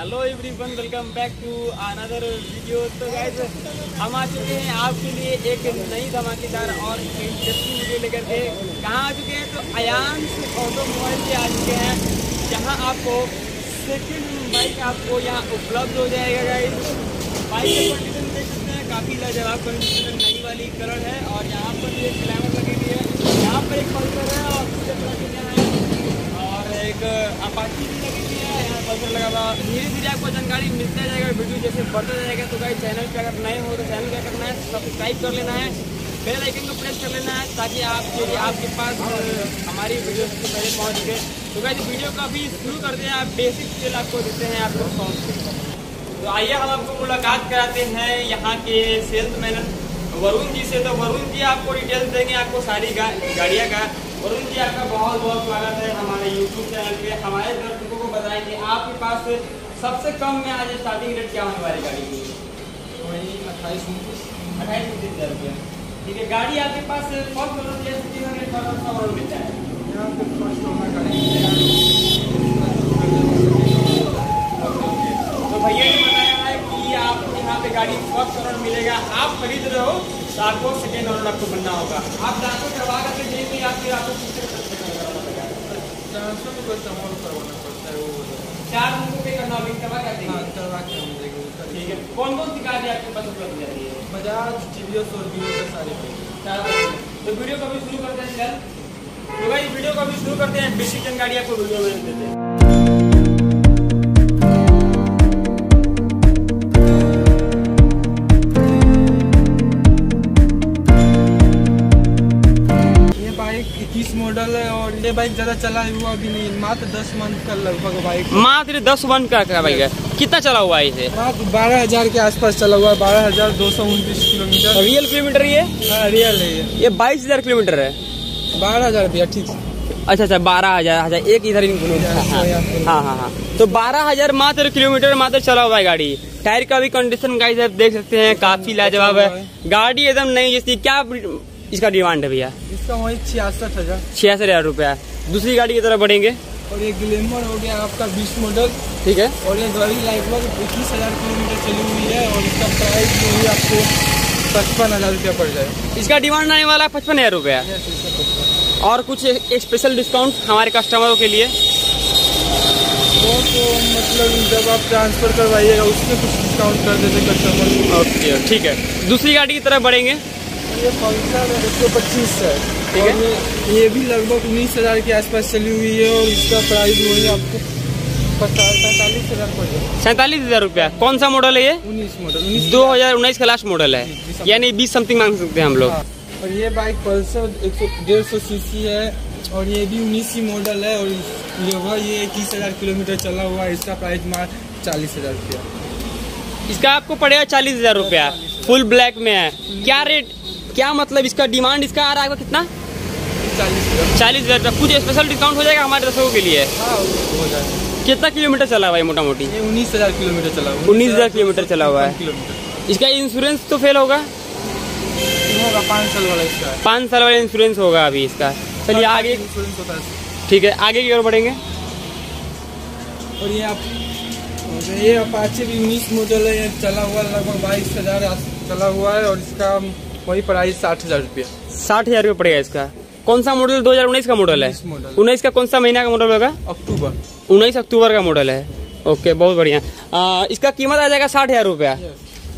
Hello everyone welcome back to another video तो guys हम आ चुके हैं आपके लिए एक नई धमाकेदार और इंटरेस्टिंग वीडियो लेकर के। कहाँ आ चुके हैं? तो अयान अयांश ऑटोमोबाइल पे आ चुके हैं। जहाँ आपको सेकंड बाइक आपको यहाँ उपलब्ध हो जाएगा गाइस बाइक का कंडीशन देख सकते हैं। काफ़ी लाजवाब कंडीशन नई वाली कलर है और यहाँ पर ये ग्लैमर लगी हुई है। यहाँ पर एक पल्सर है और दूसरे के है। और एक अपाची भी लगी हुई है। पल्सर लगा हुआ धीरे धीरे आपको जानकारी मिलता जाएगा, वीडियो जैसे बढ़ता जाएगा। तो गाइस चैनल पे अगर नए हो तो चैनल क्या करना है सब्सक्राइब कर लेना है। बेल आइकन को प्रेस कर लेना है, ताकि आप लिए आपके पास हमारी वीडियो सबसे पहले पहुँच सके। तो गाइस वीडियो का अभी शुरू करते हैं। आप बेसिक डिटेल आपको देते हैं आपको तो आइए हम आपको मुलाकात कराते हैं यहाँ के सेल्समैन वरुण जी से तो वरुण जी आपको डिटेल्स देंगे, आपको सारी गाड़ियाँ का। वरुण जी, आपका बहुत बहुत स्वागत है हमारे यूट्यूब चैनल पे। हमारे दर्शकों को बताएँ कि आपके पास सबसे कम में आज स्टार्टिंग रेट क्या होने वाली गाड़ी की? वही अट्ठाईस उनतीस। यहाँ पे फ़र्स्ट ओनर गाड़ी तो भैया ने बताया है कि आपको यहाँ पे गाड़ी फ़र्स्ट ओनर मिलेगा। आप खरीद रहे हो तो आपको सेकेंड ओनर आपको बनना होगा। आप ट्रांसफ़र करवा करके देंगे या फिर आपको ट्रांसफ़र करवाना पड़ेगा। चार उनको पे करना होगा करवा क्या हाँ देंगे करवा के हम देंगे ठीक है। कौन कौन सी गाड़ी आपके पास उपलब्ध है? बजाज टीवीएस और का सारे चार तो वीडियो को भी शुरू करते हैं सर? तो भाई वीडियो को भी शुरू करते हैं बेसिक जानकारी आपको वीडियो में देते हैं। मॉडल है और ये बाइक ज़्यादा चला हुआ भी नहीं मात्र दस मंथ का लगभग बाइक मात्र दस वन का का बाइक है। कितना चला हुआ है इसे? मात्र बारह हज़ार के आसपास चला हुआ है बारह हज़ार दो सौ उनतीस किलोमीटर। रियल किलोमीटर ये हाँ रियल है ये। ये बाईस हज़ार किलोमीटर है। बारह हज़ार भैया ठीक अच्छा अच्छा बारह हज़ार हज़ार एक इधर इंक्लूड हाँ, हाँ। हाँ, हाँ हाँ हाँ। तो बारह हज़ार मात्र किलोमीटर मात्र चला हुआ है गाड़ी। टायर का भी कंडीशन गाइस आप देख सकते हैं काफ़ी लाजवाब है। गाड़ी एकदम नई जैसी क्या इसका डिमांड है भैया। इसका वही छियासठ हज़ार। छियासठ हज़ार रुपया दूसरी गाड़ी की तरफ़ बढ़ेंगे। और ये ग्लैमर हो गया आपका बीस मॉडल। ठीक है। और ये गाड़ी लगभग इक्कीस हज़ार किलोमीटर चली हुई है और इसका प्राइस जो है आपको पचपन हज़ार रुपया पड़ जाएगा। इसका डिमांड आने वाला है पचपन हज़ार रुपया Yes, इसका 55,000 और कुछ एक स्पेशल डिस्काउंट हमारे कस्टमरों के लिए। वो तो मतलब जब आप ट्रांसफ़र करवाइएगा उसमें कुछ डिस्काउंट कर देते कस्टमर को। ठीक है। दूसरी गाड़ी की तरफ़ बढ़ेंगे। ये पल्सर एक सौ पच्चीस है। ठीक है। ये, भी लगभग उन्नीस हज़ार के आसपास चली हुई है और इसका प्राइस वही आपको सैंतालीस हज़ार रुपया। कौन सा मॉडल है ये? उन्नीस मॉडल दो हज़ार। उन्नीस का लास्ट मॉडल है। यानी बीस समथिंग मांग सकते हैं हम लोग। हाँ, और ये बाइक पल्सर एक सौ डेढ़ सौ सी सी है और ये भी उन्नीस ही मॉडल है और ये हुआ ये इक्कीस हज़ार किलोमीटर चला हुआ है इसका प्राइस मात्र चालीस हज़ार रुपया। इसका आपको पड़ेगा चालीस हज़ार रुपया। फुल ब्लैक में है। क्या रेट क्या मतलब इसका डिमांड इसका आ रहा है कितना? चालीस हज़ार रुपया। कुछ स्पेशल डिस्काउंट हो जाएगा हमारे दर्शकों के लिए? हाँ हो जाएगा। कितना किलोमीटर चला हुआ है मोटा मोटी उन्नीस हज़ार किलोमीटर चला हुआ 19,000 किलोमीटर चला हुआ है। इसका इंश्योरेंस तो फेल होगा? होगा पाँच साल वाला इसका पाँच साल वाला इंश्योरेंस होगा अभी इसका। चलिए आगे इंश्योरेंस होता है। ठीक है आगे की ओर बढ़ेंगे। और ये आप ये अपाचे भी उन्नीस मॉडल है चला हुआ लगभग बाईस हज़ार चला हुआ है और इसका वही प्राइस साठ हज़ार रुपया। साठ हज़ार रुपया पड़ेगा इसका। कौन सा मॉडल दो हज़ार उन्नीस का मॉडल है। उन्नीस का कौन सा महीना का मॉडल होगा? अक्टूबर। उन्नीस अक्टूबर का मॉडल है। ओके बहुत बढ़िया। आ, इसका कीमत आ जाएगा साठ हज़ार रुपया।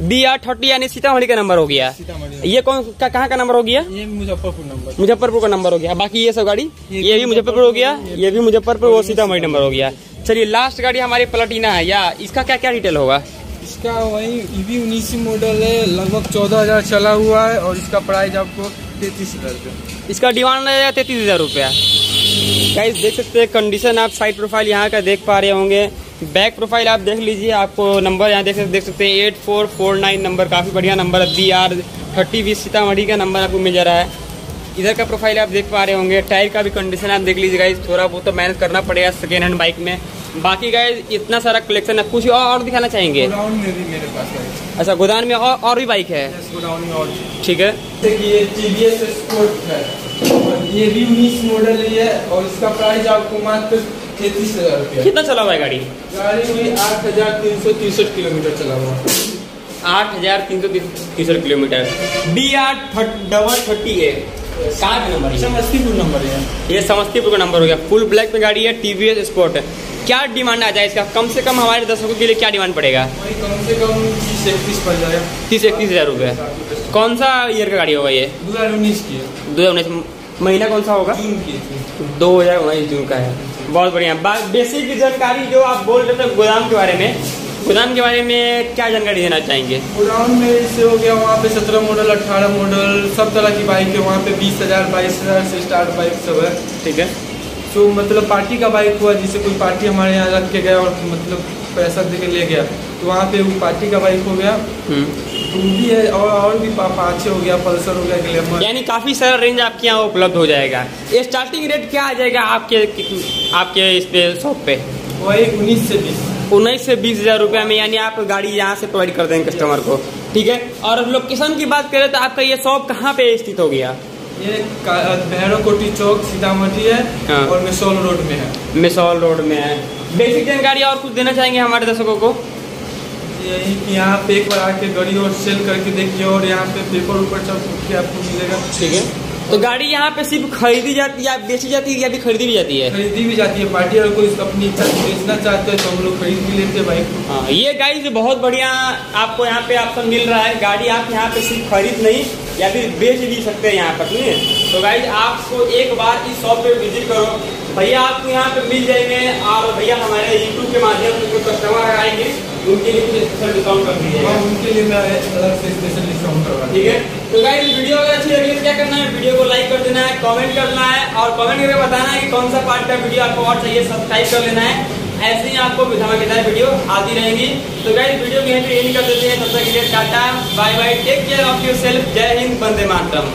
बी आर थर्टी यानी सीतामढ़ी का नंबर हो गया। सीतामढ़ी। ये कौन का, कहाँ का नंबर हो गया? ये मुजफ्फरपुर नंबर मुजफ्फरपुर का नंबर हो गया। बाकी ये सब गाड़ी ये भी मुजफ्फरपुर हो गया। ये भी मुजफ्फरपुर वो सीतामढ़ी नंबर हो गया। चलिए लास्ट गाड़ी हमारी प्लाटीना है। या इसका क्या क्या डिटेल होगा? इसका वही ईवी उन्नीस मॉडल है, लगभग चौदह हज़ार चला हुआ है और इसका प्राइस आपको तैतीस हज़ार रुपया। इसका डिमांड है तैतीस हज़ार रुपया। गाइस देख सकते हैं कंडीशन आप साइड प्रोफ़ाइल यहाँ का देख पा रहे होंगे। बैक प्रोफ़ाइल आप देख लीजिए, आपको नंबर यहाँ देख देख सकते हैं eight four four nine number काफ़ी बढ़िया नंबर है बी आर थर्टी बीस सीतामढ़ी का नंबर आपको मिल जा रहा है। इधर का प्रोफ़ाइल आप देख पा रहे होंगे टायर का भी कंडीशन आप देख लीजिए गाइस थोड़ा बहुत तो मेहनत करना पड़ेगा सेकेंड हैंड बाइक में। बाकी गाइस इतना सारा कलेक्शन है कुछ और, और दिखाना चाहेंगे? में भी मेरे पास अच्छा गोदान में और, और भी बाइक है? में। ठीक है। ये है। भी उन्नीस मॉडल ही है और इसका प्राइस आपको मात्र तैतीस हज़ार रुपया कितना चला हुआ है गाड़ी? गाड़ी हुई आठ हज़ार तीन सौ तिरसठ किलोमीटर चला हुआ आठ हज़ार तीन सौ तिरसठ किलोमीटर। बी आठ डबल थर्टी है नंबर समस्तीपुर नंबर है। ये समस्तीपुर का नंबर हो गया। फुल ब्लैक में गाड़ी है टीवीएस स्पोर्ट क्या डिमांड आ जाए इसका? कम से कम हमारे दर्शकों के लिए क्या डिमांड पड़ेगा? कम से कम तीस इकतीस पड़ जाएगा तीस इकतीस हज़ार रुपये। कौन सा ईयर का गाड़ी होगा ये? दो हज़ार उन्नीस की दो हज़ार उन्नीस। महीना कौन सा होगा? दो हज़ार उन्नीस जून का है। बहुत बढ़िया। बेसिक जानकारी जो आप बोल रहे थे गोदाम के बारे में गोदाम के बारे में क्या जानकारी देना चाहेंगे? गोडाउन में इससे हो गया वहाँ पे सत्रह मॉडल अट्ठारह मॉडल सब तरह की बाइक है। वहाँ पे बीस हज़ार बाईस हज़ार से स्टार्ट बाइक सब है। ठीक है। तो मतलब पार्टी का बाइक हुआ जिसे कोई पार्टी हमारे यहाँ रख के गया और मतलब पैसा दे के ले गया तो वहाँ पे वो पार्टी का बाइक हो गया। हम्म। तो भी है और और भी पाँचे हो गया पल्सर हो गया ग्लैमर यानी काफ़ी सारा रेंज आपके यहाँ उपलब्ध हो जाएगा। ये स्टार्टिंग रेट क्या आ जाएगा आपके आपके इस पे शॉप पे? वही उन्नीस से बीस। उन्नीस से बीस हज़ार रुपया में यानी आप गाड़ी यहाँ से प्रोवाइड कर देंगे कस्टमर को ठीक है? और लोकेशन की बात करें तो आपका ये शॉप कहाँ पे स्थित हो गया? ये भैरव कोटी चौक सीतामढ़ी है हाँ। और मिसौल रोड में है। मिसौल रोड में है। बेसिक जानकारी और कुछ देना चाहेंगे हमारे दर्शकों को? यही कि यहाँ पे एक बार आके गाड़ी और सेल करके देखिए और यहाँ पे पेपर ऊपर सब आपको मिलेगा। ठीक है। तो गाड़ी यहाँ पे सिर्फ़ खरीदी जाती है या बेची जाती है या भी खरीदी भी जाती है? खरीदी भी जाती है। पार्टी अगर कोई अपनी इच्छा से बेचना चाहते हैं तो हम लोग खरीद भी लेते हैं बाइक हाँ ये गाड़ी जो बहुत बढ़िया आपको यहाँ पे ऑप्शन मिल रहा है। गाड़ी आप यहाँ पे सिर्फ़ खरीद नहीं या फिर बेच भी सकते हैं यहाँ पर तो गाड़ी आपको एक बार इस शॉप पे विज़िट करो। भैया आपको यहाँ पे मिल जाएँगे और भैया हमारे यूट्यूब के माध्यम से जो कस्टमर आएँगे उनके लिए स्पेशल डिस्काउंट कर दीजिएगा। हाँ उनके लिए मैं अलग से स्पेशल डिस्काउंट करवा ठीक है? तो गाइस वीडियो अगर अच्छी लगी तो क्या करना है? वीडियो को लाइक कर देना है कमेंट करना है और कमेंट करके बताना है कि कौन सा पार्ट का वीडियो आपको और चाहिए सब्सक्राइब कर लेना है। ऐसे ही आपको धमाकेदार वीडियो आती रहेंगी। तो गाइस वीडियो यहीं एंड कर देते हैं। तब तक के लिए tata bye bye take care of yourself Jai Hind Vande Mataram.